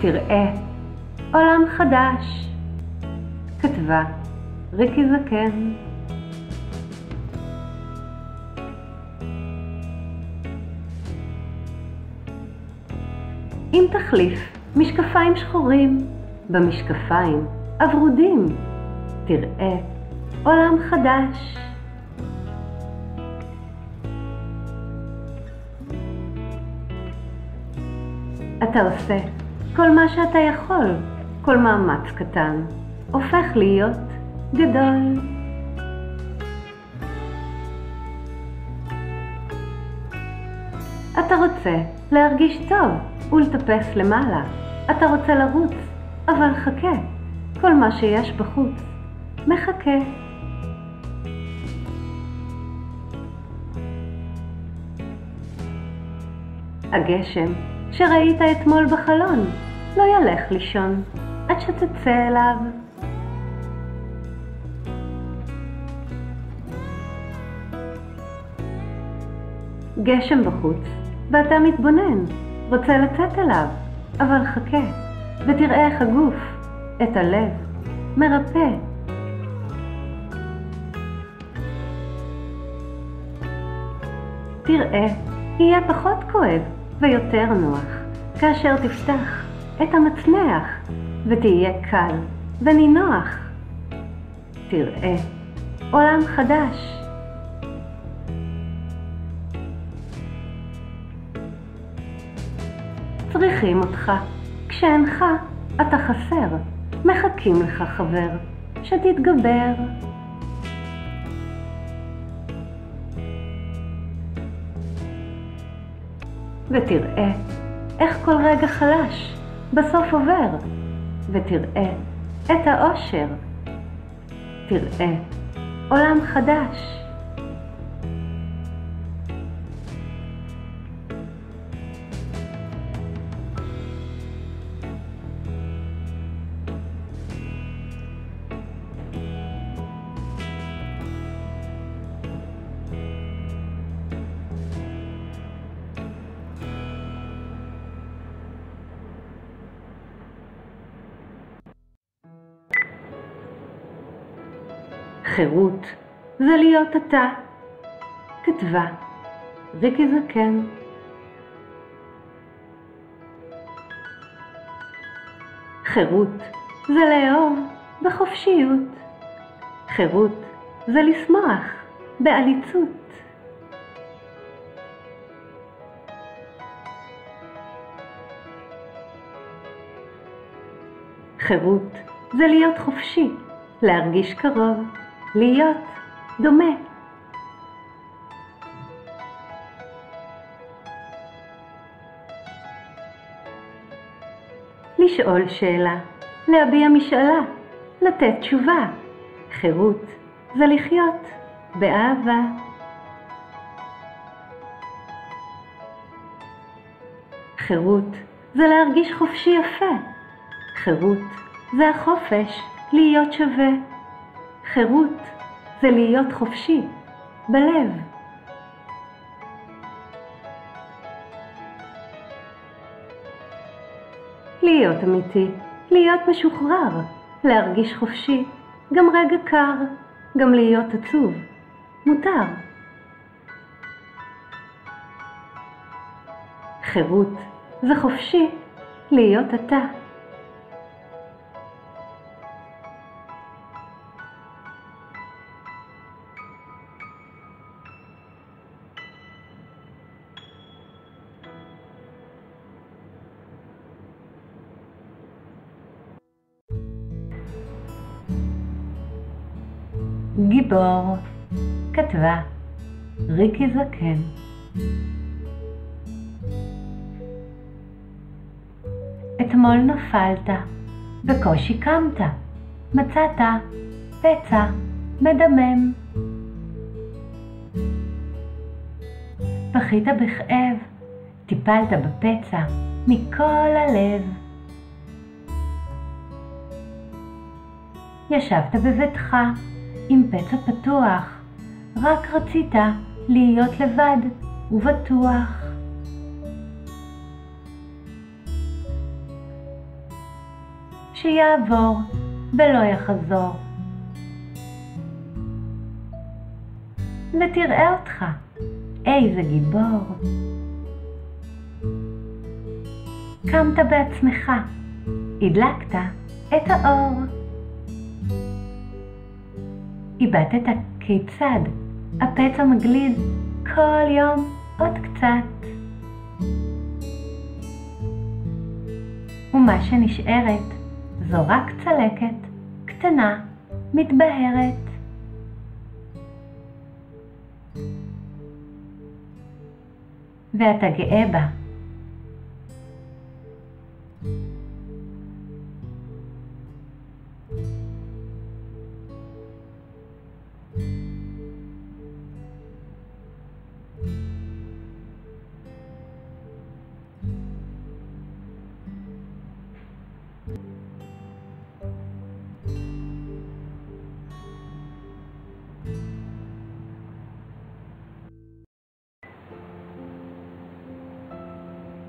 תראה עולם חדש. כתבה ריקי זקן אם תחליף משקפיים שחורים במשקפיים הוורודים, תראה עולם חדש. אתה עושה כל מה שאתה יכול, כל מאמץ קטן הופך להיות גדול. אתה רוצה להרגיש טוב ולטפס למעלה. אתה רוצה לרוץ, אבל חכה, כל מה שיש בחוץ מחכה. הגשם שראית אתמול בחלון לא ילך לישון עד שתצא אליו. גשם בחוץ, ואתה מתבונן, רוצה לצאת אליו, אבל חכה, ותראה איך הגוף, את הלב, מרפא. תראה, יהיה פחות כואב ויותר נוח, כאשר תפתח את המצנח, ותהיה קל ונינוח. תראה עולם חדש. צריכים אותך. כשאינך, אתה חסר. מחכים לך חבר, שתתגבר. ותראה איך כל רגע חלש בסוף עובר, ותראה את האושר. תראה עולם חדש. חירות זה להיות אתה. כתבה ריקי זקן חירות זה לאהוב בחופשיות. חירות זה לשמוח בעליצות. חירות זה להיות חופשי, להרגיש קרוב, להיות דומה. לשאול שאלה, להביע משאלה, לתת תשובה. חירות זה לחיות באהבה. חירות זה להרגיש חופשי יפה. חירות זה החופש להיות שווה. חירות זה להיות חופשי בלב. להיות אמיתי, להיות משוחרר, להרגיש חופשי, גם רגע קר, גם להיות עצוב, מותר. חירות זה חופשי להיות אתה. גיבור, כתבה ריקי זקן. אתמול נפלת, בקושי קמת, מצאת פצע מדמם. בכית בכאב, טיפלת בפצע מכל הלב. ישבת בביתך עם פצע פתוח, רק רצית להיות לבד ובטוח. שיעבור ולא יחזור. ותראה אותך, איזה גיבור. קמת בעצמך, הדלקת את האור. איבדת כיצד הפצע מגליד כל יום עוד קצת. ומה שנשארת זו רק צלקת קטנה, מתבהרת. ואתה גאה בה.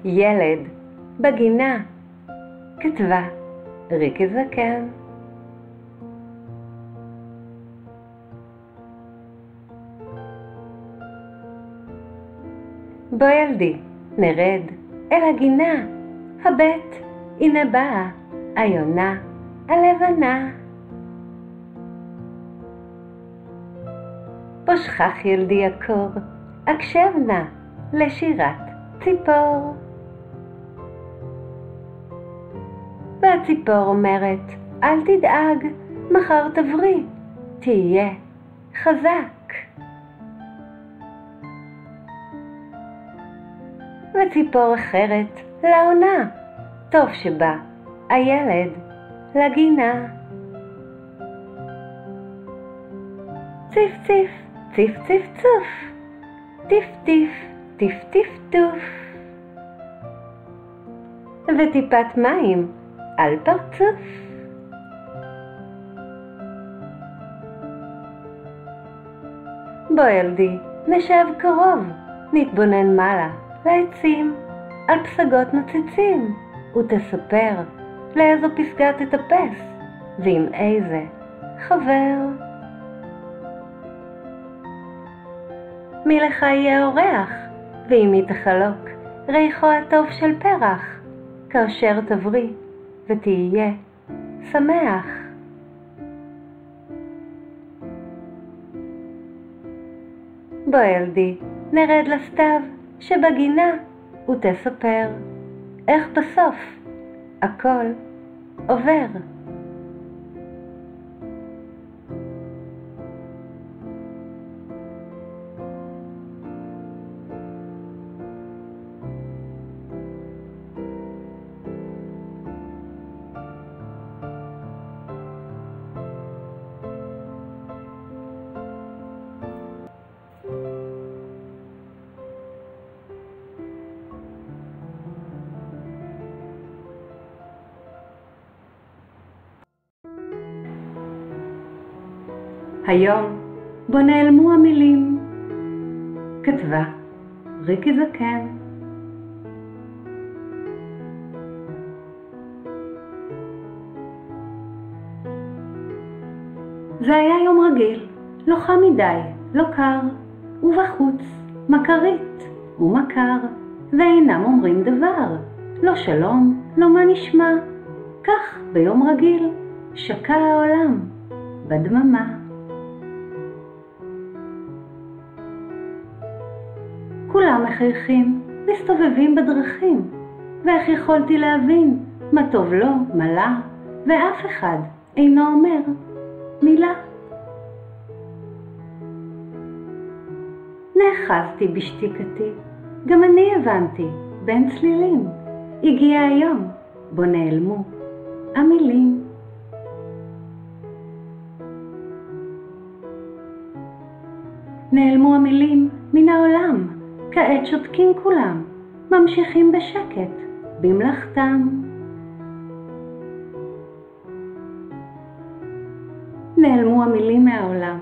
ילד בגינה, כתבה ריקי זקן. בוא ילדי, נרד אל הגינה, הבט, הנה באה היונה הלבנה. פושכח ילדי הקור, הקשב נא לשירת ציפור. והציפור אומרת, אל תדאג, מחר תבריא, תהיה חזק. וציפור אחרת לעונה, טוב שבא הילד לגינה. ציף ציף, ציף ציף צוף, טיף טיף, טיף טיף טוף. וטיפת מים פרצוף. בוא ילדי, נשב קרוב, נתבונן מעלה, לעצים, על פסגות נוצצים, ותספר לאיזו פסגה תטפס, ועם איזה חבר. מי לך יהיה אורח, ועם מי תחלוק ריחו הטוב של פרח, כאשר תבריא ותהיה שמח. בוא ילדי, נרד לסתיו שבגינה ותספר איך בסוף הכל עובר. היום בו נעלמו המילים. כתבה ריקי זקן. זה היה יום רגיל, לא חם מדי, לא קר, ובחוץ מכרית ומכר, ואינם אומרים דבר, לא שלום, לא מה נשמע. כך ביום רגיל שקע העולם בדממה. כולם מחייכים, מסתובבים בדרכים, ואיך יכולתי להבין מה טוב לו, מה לה, ואף אחד אינו אומר מילה. נאחזתי בשתיקתי, גם אני הבנתי, בין צלילים, הגיע היום בו נעלמו המילים. נעלמו המילים כעת שותקים כולם, ממשיכים בשקט, במלאכתם. נעלמו המילים מהעולם,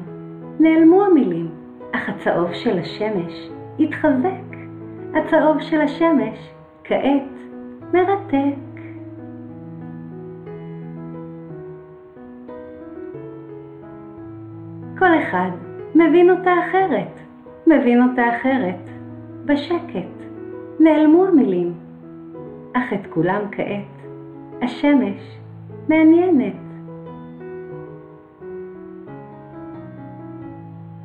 נעלמו המילים, אך הצהוב של השמש התחזק. הצהוב של השמש כעת מרתק. כל אחד מבין אותה אחרת, מבין אותה אחרת. בשקט נעלמו המילים, אך את כולם כעת השמש מעניינת.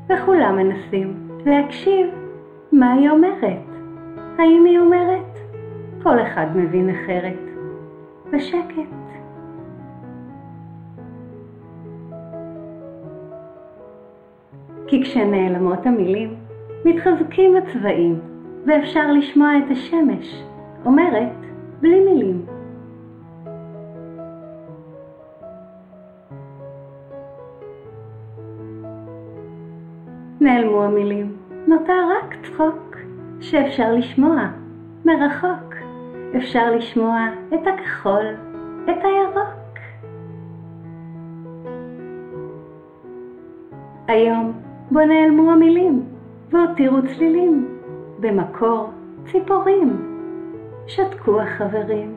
וכולם מנסים להקשיב מה היא אומרת. האם היא אומרת? כל אחד מבין אחרת. בשקט. כי כשנעלמות המילים, מתחזקים הצבעים, ואפשר לשמוע את השמש אומרת בלי מילים. נעלמו המילים, נותר רק צחוק שאפשר לשמוע מרחוק. אפשר לשמוע את הכחול, את הירוק. היום בו נעלמו המילים והותירו צלילים, במקור ציפורים, שתקו החברים.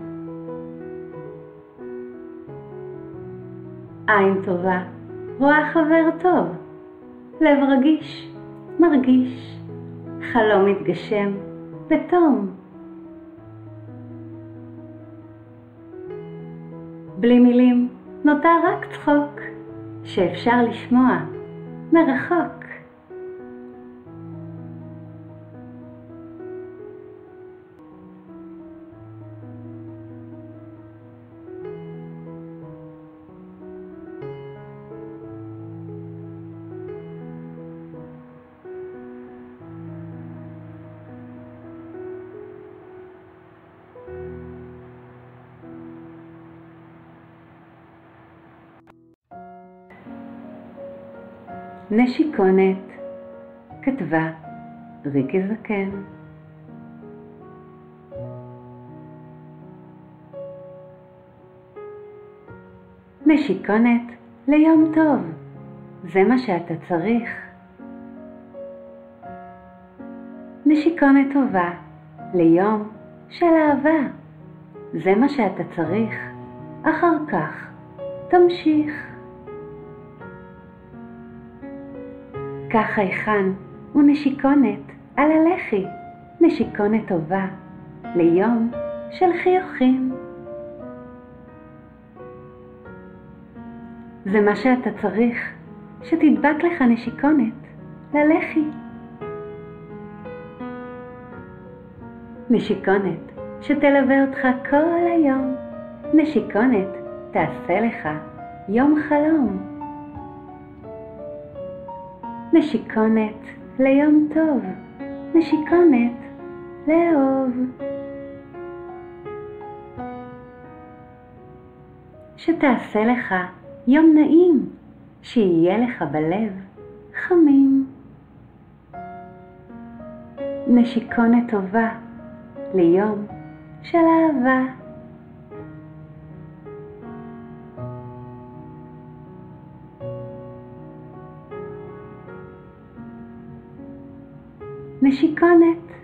עין טובה רואה חבר טוב, לב רגיש מרגיש, חלום מתגשם בתום. בלי מילים נותר רק צחוק שאפשר לשמוע מרחוק. נשיקונת, כתבה ריקי זקן. נשיקונת ליום טוב, זה מה שאתה צריך. נשיקונת טובה ליום של אהבה, זה מה שאתה צריך. אחר כך תמשיך. קח חייכן ונשיקונת על הלחי, נשיקונת טובה, ליום של חיוכים. זה מה שאתה צריך, שתדבק לך נשיקונת ללחי. נשיקונת שתלווה אותך כל היום, נשיקונת תעשה לך יום חלום. נשיקונת ליום טוב, נשיקונת לאהוב. שתעשה לך יום נעים, שיהיה לך בלב חמים. נשיקונת טובה ליום של אהבה. נשיקונת.